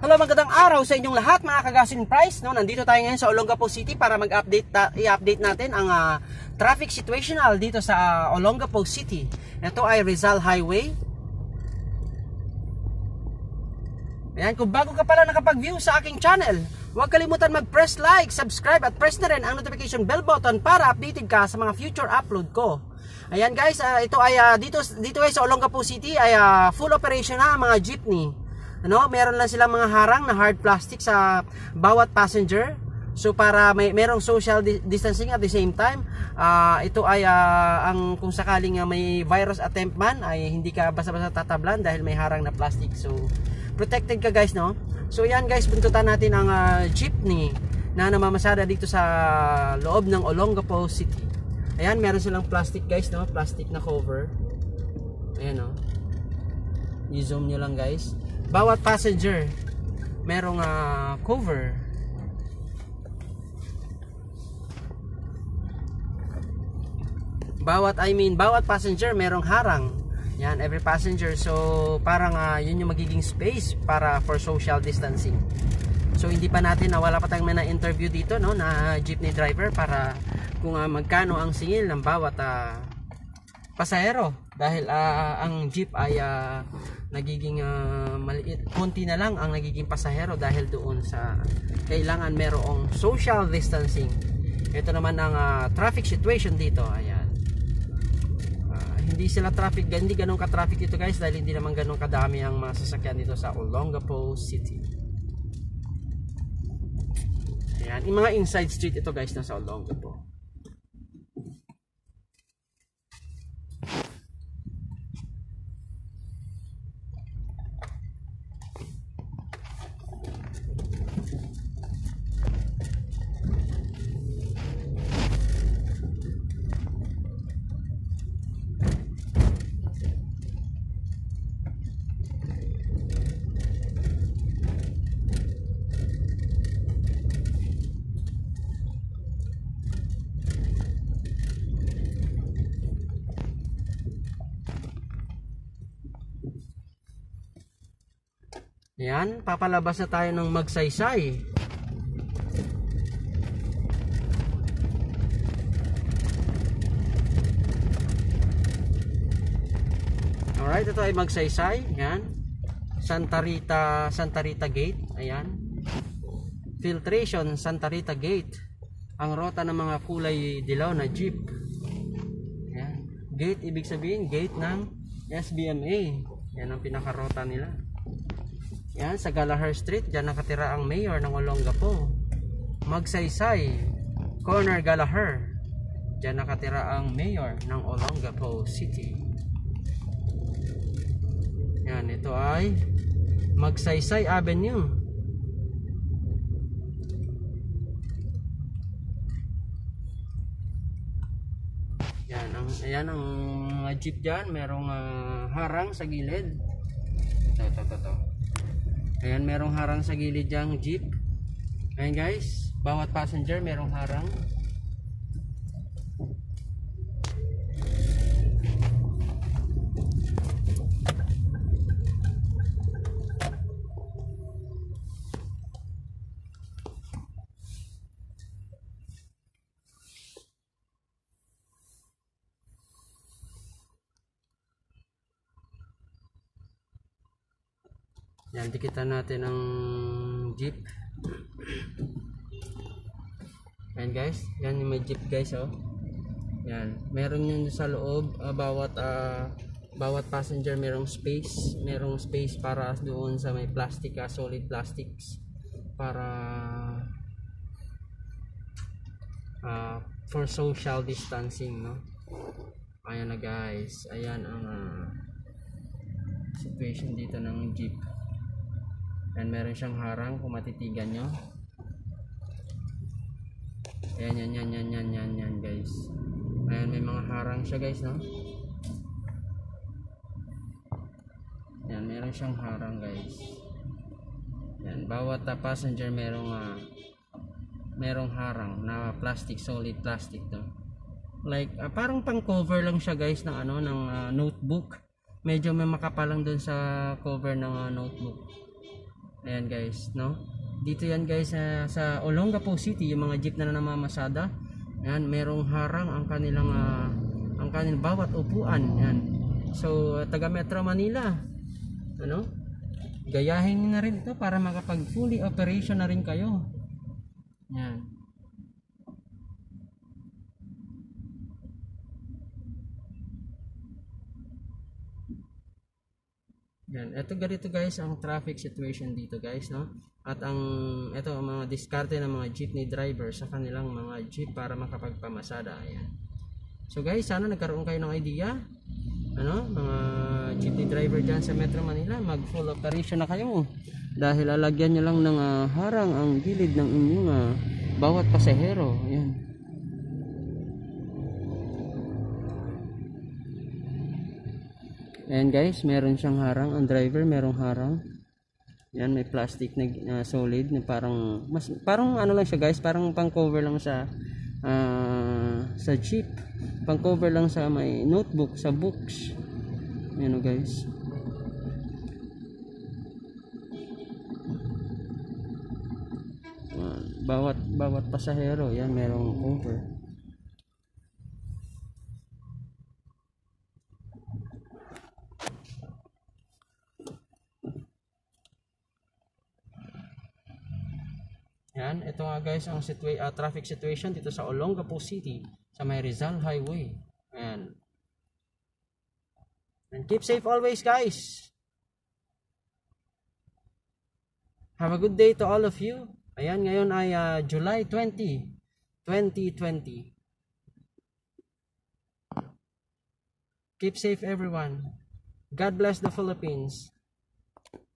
Hello, magandang araw sa inyong lahat mga kagasin price. No, nandito tayo ngayon sa Olongapo City para mag-update i-update natin ang ah, traffic situational dito sa ah, Olongapo City. Ito ay Rizal Highway. Ayan, kung bago ka pala nakapag-view sa aking channel, huwag kalimutan mag-press like, subscribe at press na rin ang notification bell button para updated ka sa mga future upload ko. Ayan guys, ah, ito ay ah, dito dito ay sa Olongapo City ay ah, full operation na ang mga jeepney. Ano, meron lang silang mga harang na hard plastic sa bawat passenger. So para may merong social di- distancing at the same time, ah, ito ay ah, ang kung sakaling ah, may virus attempt man ay hindi ka basta-basta tatablan dahil may harang na plastic. So protected ka guys, no? So yan guys, buntutan natin ang ah, jeepney na namamasada dito sa loob ng Olongapo City. Ayan, meron silang plastic guys, no? Plastic na cover. Ayan, no? I-zoom nyo lang guys. Bawat passenger, merong ah, cover. Bawat, I mean, bawat passenger merong harang. Yan, every passenger. So, parang ah, yun yung magiging space para for social distancing. So, hindi pa natin, na wala pa tayong may na-interview dito, no, na jeepney driver para kung ah, magkano ang singil ng bawat ah, pasahero dahil ah, ang jeep ay ah, nagiging ah, maliit konti na lang ang nagiging pasahero dahil doon sa kailangan merong social distancing. Ito naman ang ah, traffic situation dito ayan. Ah, hindi sila traffic hindi ganun ka traffic dito guys dahil hindi naman ganun kadami ang mga sasakyan dito sa Olongapo City. Ayan yung mga inside street ito guys na sa Olongapo Yan, papalabas na tayo ng magsaysay. Alright, ito ay magsaysay. Yan. Santa Rita, Santa Rita Gate. Ayan. Filtration, Santa Rita Gate. Ang rota ng mga kulay dilaw na jeep. Yan. Gate, ibig sabihin, gate ng SBMA. Yan ang pinakarota nila. Yan, sa Galahar Street, dyan nakatira ang mayor ng Olongapo. Magsaysay, Corner Galahar. Dyan nakatira ang mayor ng Olongapo City. Yan, ito ay Magsaysay Avenue. Yan, ang, ayan ang jeep dyan. Merong ah, harang sa gilid. Ito, ito, ito, ito. Ayan, merong harang sa gilid diyang jeep. Ayan guys, bawat passenger merong harang. Yan, dikitan natin ang jeep. Yan guys, yan yung may jeep guys oh. Yan, meron yun sa loob ah, bawat ah, bawat passenger merong space, merong space para doon sa may plastic ah, solid plastics para ah, for social distancing no. Ayan na guys, ayan ang ah, situation dito ng jeep. And meron siyang harang kung matitigan nyo. Ayan, yan, yan, yan, yan, yan, yan, guys. Ayan, may mga harang siya, guys, no? Yan, meron siyang harang, guys. Yan, bawat uh, passenger merong uh, merong harang na plastic, solid plastic, to. Like, ah, parang pang cover lang siya, guys, ng ano, ng ah, notebook. Medyo may makapalang dun sa cover ng ah, notebook. Ayan guys, no? Dito yan guys sa, sa Olongapo City, yung mga jeep na namamasada. Ayan, merong harang ang kanilang ah, ang kanilang bawat upuan. Ayan. So, taga Metro Manila. Ano? Gayahin niyo na rin ito para makapag fully operation na rin kayo. Ayan. Yan, ito ganito guys ang traffic situation dito guys, no? At ang ito mga diskarte ng mga jeepney driver sa kanilang mga jeep para makapagpamasada. Ayan. So guys, sana nagkaroon kayo ng idea. Ano, mga jeepney driver diyan sa Metro Manila, mag full operation na kayo. Dahil lalagyan niyo lang ng ah, harang ang gilid ng inyong ah, bawat pasahero. Ayan. Ayan guys, meron siyang harang. Ang driver merong harang. Yan, may plastic na uh, solid na parang mas parang ano lang siya guys, parang pang cover lang sa uh, sa jeep. Pang cover lang sa may notebook, sa books. Yan o guys. Uh, bawat bawat pasahero, yan merong cover. Yan, ito nga guys ang situa- uh, traffic situation dito sa Olongapo City sa may Rizal Highway. Ayan. And keep safe always guys. Have a good day to all of you. Ayan, ngayon ay uh, July 20, 2020. Keep safe everyone. God bless the Philippines.